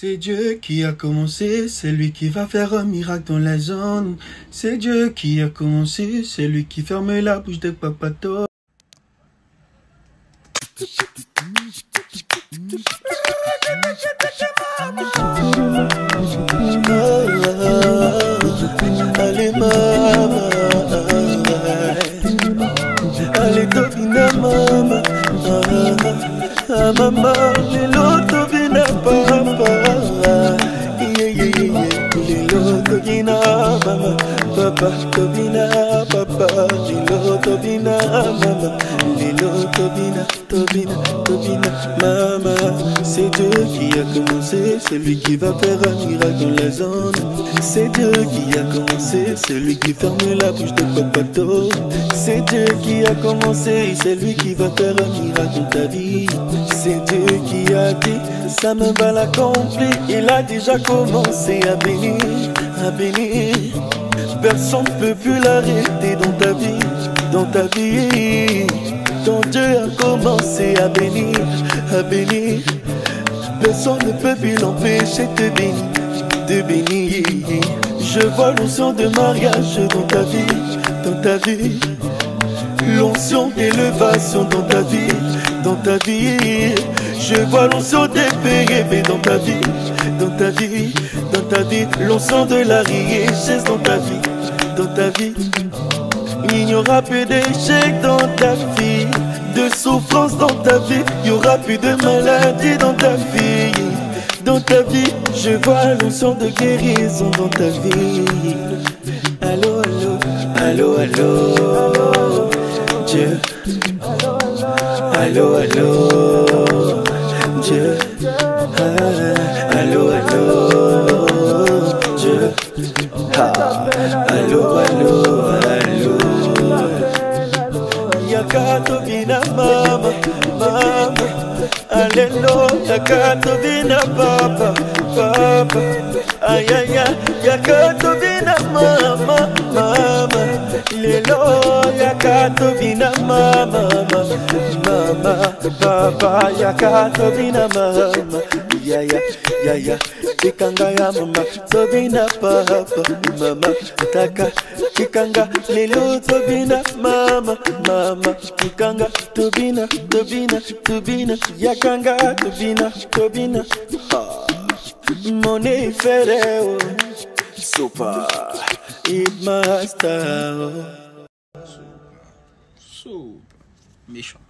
C'est Dieu qui a commencé, c'est lui qui va faire un miracle dans la zone. C'est Dieu qui a commencé, c'est lui qui ferme la bouche de Papato. Allez Allez Papa tobina papa Lelo tobina mama Lelo tobina tobina tobina mama. C'est Dieu qui a commencé C'est lui qui va faire un miracle dans la zone. C'est Dieu qui a commencé C'est lui qui ferme la bouche de Papato C'est Dieu qui a commencé C'est lui qui va faire un miracle dans ta vie. C'est Dieu qui a dit Ça me va l'accomplir. Il a déjà commencé à bénir À bénir Personne ne peut plus l'arrêter dans ta vie Dans ta vie ton Dieu a commencé à bénir, à bénir. Personne ne peut plus l'empêcher de bénir, de bénir. Je vois l'onction de mariage dans ta vie, dans ta vie. L'onction d'élévation dans ta vie, dans ta vie. Je vois l'onction des bébés dans ta vie, dans ta vie, dans ta vie. L'onction de la richesse dans ta vie, dans ta vie. Il n'y aura plus d'échecs dans ta vie, de souffrance dans ta vie. Il n'y aura plus de maladie dans ta vie. Dans ta vie, je vois l'onction de guérison dans ta vie. Allô, allô, allô, allô, Dieu. Allô, allô, Dieu. Ah, Allô, allô, Dieu. Ah, Allô, allô, allô. Yakato bina mama, mama. Alelo, yakato bina papa, papa. Ayaya, yakato Lelo, yakato bina mama, mama. Papa, yakato bina mama. Yaya, yaya. Kikanga ya mama, tobina papa, mama. Taka, kikanga, lelo tobina mama, mama. Kikanga, tobina, tobina, tobina. Yakanga, tobina, tobina. Ah. Money fereo, super, it master. isso mexam.